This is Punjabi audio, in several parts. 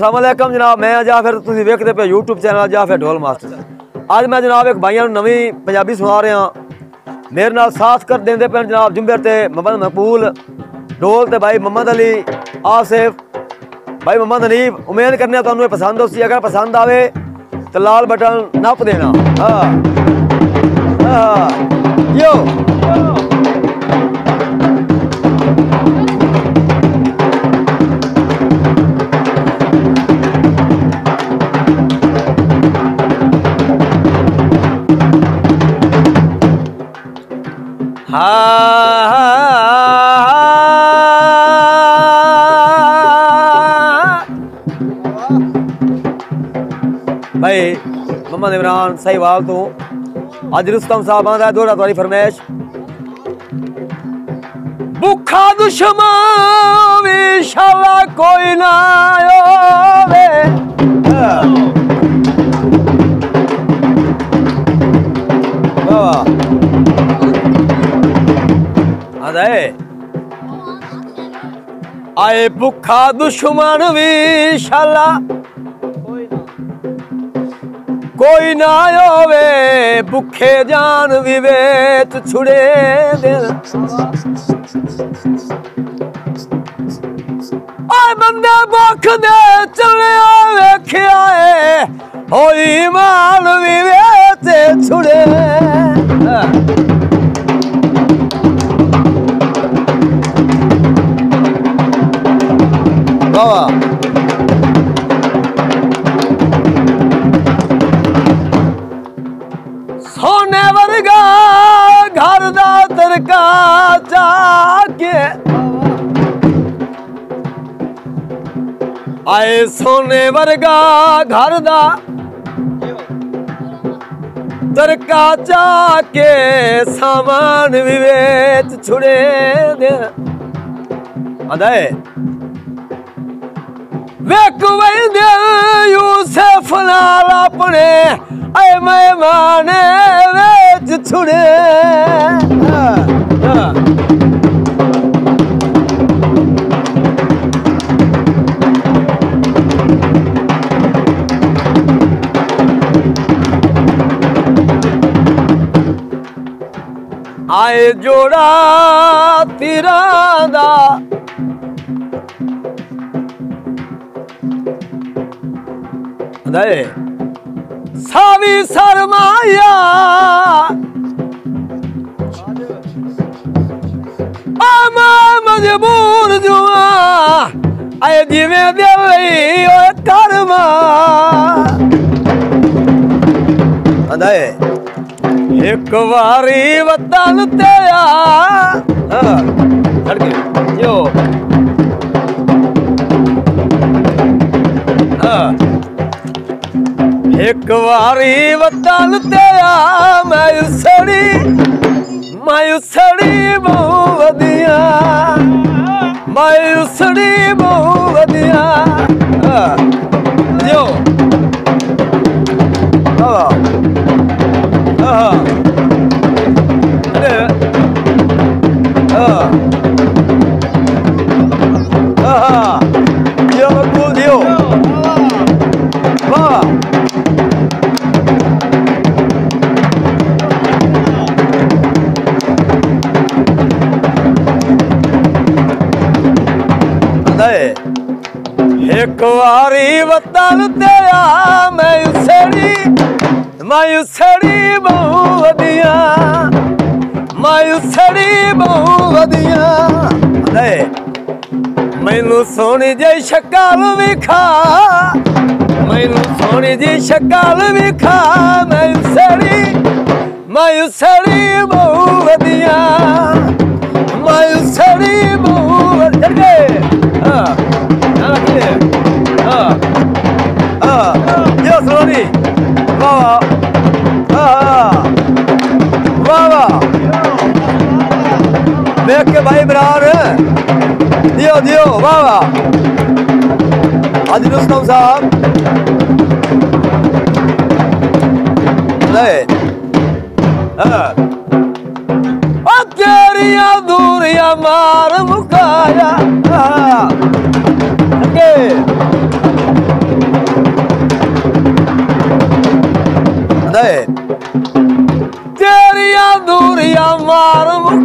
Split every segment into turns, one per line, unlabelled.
ਅਸਲਾਮੁਅਲੈਕਮ ਜਨਾਬ, ਮੈਂ ਜਾਂ ਫਿਰ ਤੁਸੀਂ ਵੇਖਦੇ ਪਏ YouTube ਚੈਨਲ ਜਾਂ ਫਿਰ ਢੋਲ ਮਾਸਟਰ। ਅੱਜ ਮੈਂ ਜਨਾਬ ਇੱਕ ਭਾਈਆਂ ਨੂੰ ਨਵੀਂ ਪੰਜਾਬੀ ਸੁਣਾ ਰਿਹਾ ਮੇਰੇ ਨਾਲ ਸਾਥ ਕਰ ਦਿੰਦੇ ਪਏ ਜਨਾਬ ਜੁੰਬਰ ਤੇ ਮੁਹੰਮਦ ਮਕਬੂਲ, ਢੋਲ ਤੇ ਭਾਈ ਮੁਹੰਮਦ ਅਲੀ, ਆਸਿਫ ਭਾਈ ਮੁਹੰਮਦ ਅਨੀਬ ਉਮੀਦ ਕਰਨੇ ਤੁਹਾਨੂੰ ਇਹ ਪਸੰਦ ਹੋਸੀ ਅਗਰ ਪਸੰਦ ਆਵੇ ਤਾਂ ਲਾਲ ਬਟਨ ਨੱਪ ਦੇਣਾ। ਹਾਂ। भाई मोहम्मद इमरान सहीवाल तो अज रुस्तम साहब आंदा दौड़ा तुम्हारी फरमाइश भुखा दुश्मन शाला कोई ना आवे अरे आए भुखा दुश्मन भी शाला ਕੋਈ ਨਾ ਹੋਵੇ ਭੁੱਖੇ ਜਾਨ ਵੀ ਵੇਚ ਛੁੜੇ ਦਿਲ। ਆਏ ਬੰਦੇ ਭੁੱਖ ਦੇ ਚਲਿਆ ਵੇਖਿਆ ਏ, ਹੋਈ ਮਾਲ ਵੀ ਵੇਚ ਛੁੜੇ। ਚਾ ਆਏ ਸੋਨੇ ਵਰਗਾ ਘਰ ਦਾ ਤਰਕਾ ਚਾ ਕੇ ਸਮਾਨ ਵੀ ਛੁੜੇ ਦੇ ਆਂਦਾ ਏ, ਵੇਖ ਵੈਂਦੇ ਯੂਸਫ ਨਾਲ ਆਪਣੇ ਐ ਮਹਿਮਾਨੇ ਵਿੱਚ छुड़े। हाँ, हाँ। आए जोड़ा तेरा दा सारी सरमाया आमा मजबूर जुआ आये जीवे देवी और कर्मा। अंदाये एक बारी वतन तेरा। हाँ। ठीक है ਇੱਕ ਵਾਰੀ ਵਤਨ ਤੇ ਆ, ਮੈਂ ਉਸੜੀ ਮੈਂ ਉਸੜੀ ਬਹੁ ਵਧੀਆ, ਮੈਂ ਉਸੜੀ ਬਹੁ ਵਧੀਆ। ਕੁਆਰੀ ਵਤਨ ਤੇ ਆ ਮੈਂ ਉਸੜੀ ਮੈਂ ਉਸੜੀ ਬਹੁ ਵਧੀਆ। ਮੈਂ ਉਸੜੀ ਬਹੁ ਵਧੀਆ। ਆਂਦੇ ਮੈਨੂੰ ਸੋਹਣੀ ਜਿਹੀ ਸ਼ਕਲ ਵਿਖਾ ਮੈਨੂੰ ਸੋਹਣੀ ਜਿਹੀ ਸ਼ਕਲ ਵਿਖਾ ਮੈਂ ਉਸੜੀ ਮੈਂ ਉਸੜੀ ਬਹੁ ਵਧੀਆ। ਮੈਂ ਉਸੜੀ ਬਹੁ ਵਧੀਆ। Tony. Wawa. वाह देख के भाई बराबर दियो दियो वाह वाह अज़ीज़ रुस्तम साहब ले हाँ तेरिया दूरिया मार मुकाया हाँ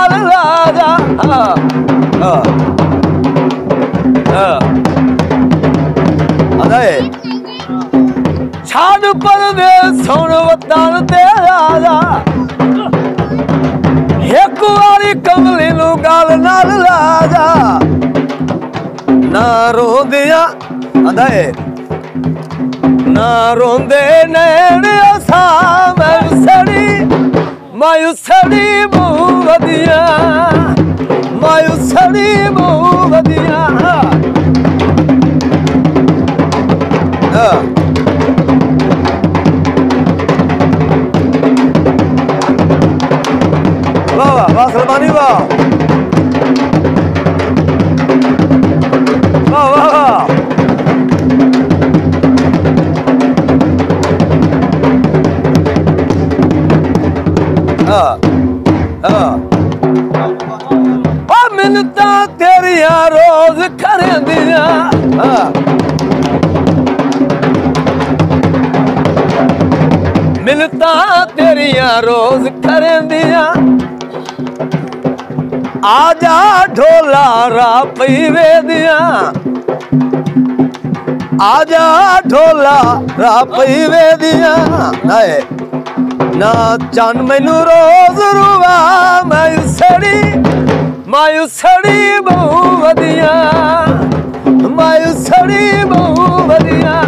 ਨਾਲ ਲਾ ਜਾ ਹਾਂ ਹਾਂ। ਪਰਦੇ ਸੁਣ ਵਤਨ ਤੇ ਆ ਇੱਕ ਵਾਰੀ ਕਮਲੀ ਨੂੰ ਗਾਲ ਨਾਲ ਲਾ ਜਾ ਨਾ ਰੋਂਦਿਆ ਆਂਦਾ ਨਾ ਰੋਂਦੇ ਨੈਣ ਅਸਾ, ਮੈਂ मायूसरी बो वधिया मायूसरी महू वधया हाँ। हाँ। हाँ। मिनता तेरिया रोज कर दिया। मिनता तेरिया रोज कर दिया। आजा ढोला रा पी पीवे दिया। जा ढोला रा पीवे दिया। ਨਾ ਚੰਨ ਮੈਨੂੰ ਰੋਜ਼ ਰੁਵਾ, ਮੈਂ ਸੜੀ ਮੈਂ ਸੜੀ ਬਹੁ ਵਧੀਆ, ਮੈਂ ਸੜੀ ਬਹੁ ਵਧੀਆ।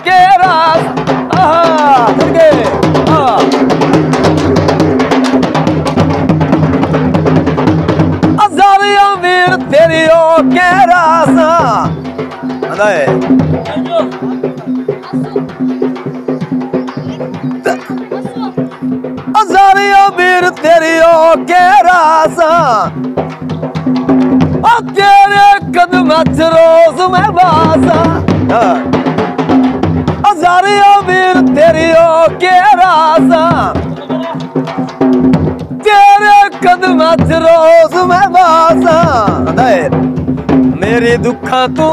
के रास। दुर्गे अजारिया वीर तेरी ओ के रास। अदय अजारिया वीर तेरी ओ के रास। तेरे कदम रोज में बासा। करियो वीर, तेरियो के राजा। तेरे कदम रोज मैं बासा मेरी दुखा तू,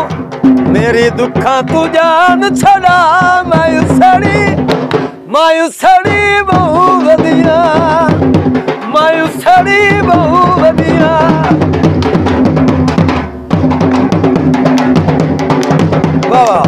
मेरी दुखा तू जान छड़ा। मायूसड़ी मायूसड़ी बहु वदिया मायूसड़ी बहु वदिया बाबा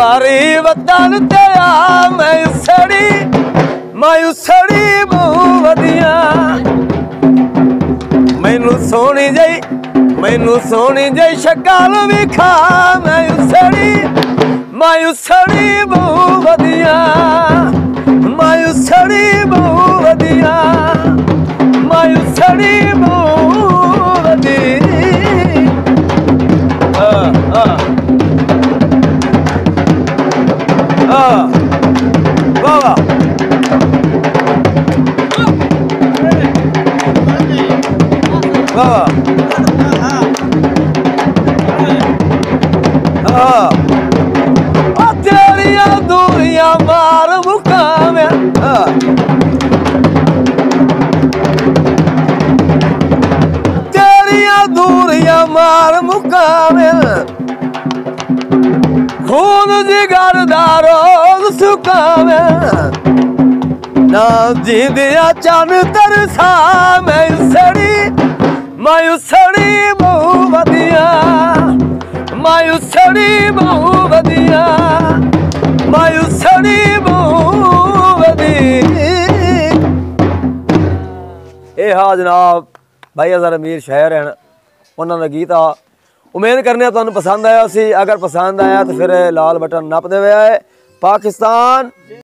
ਵਾਰੀ ਵਤਨ ਤੇ ਆ ਮੈਂ ਸੜੀ ਮੈਂ ਸੜੀ ਬਹੁ ਵਧੀਆ। ਮੈਨੂੰ ਸੋਹਣੀ ਜਈ ਮੈਨੂੰ ਸੋਹਣੀ ਜਈ ਸ਼ਕਲ ਵਿਖਾ ਮੈਂ ਸੜੀ ਮੈਂ ਸੜੀ ਬਹੁ ਵਧੀਆ। ਮੈਂ ਸੜੀ ਬੂ ਵਧੀਆ, ਮੈਂ ਸੜੀ ਬਹੁ ਵਾਹ ਵਾਹ ਵਾਹ ਵਾਹ ਹਾਂ ਆ ਤੇਰੀਆਂ ਦੂਰੀਆਂ ਮਾਰ ਮੁਕਾਵੇਂ ਤੇਰੀਆਂ ਦੂਰੀਆਂ ਮਾਰ ਮੁਕਾਵੇਂ ਜਿਗਰ ਦਾ ਰੋਜ਼ ਸੁਕਾਵੇਂ। ਨਾ ਜਿੰਦਿਆ ਚੰਨ ਤਰਸਾ ਮੈਂ ਸੜੀ। ਮੈਂ ਸੜੀ ਬਹੁ ਵਧੀਆ। ਮੈਂ ਸੜੀ ਬਹੁ ਵਧੀਆ। ਮੈਂ ਸੜੀ ਬਹੁ ਵਧੀਆ। ਇਹ ਹਾ ਜਨਾਬ ਭਾਈ ਅਜ਼ਰ ਅਮੀਰ ਸ਼ਾਇਰ ਹਨ। ਉਹਨਾਂ ਦਾ ਗੀਤ ਆ ਉਮੀਦ ਕਰਨੇ ਆ ਤੁਹਾਨੂੰ ਪਸੰਦ ਆਇਆ ਸੀ ਅਗਰ ਪਸੰਦ ਆਇਆ ਤਾਂ ਫਿਰ ਲਾਲ ਬਟਨ ਨੱਪ ਦੇਵੇ ਪਾਕਿਸਤਾਨ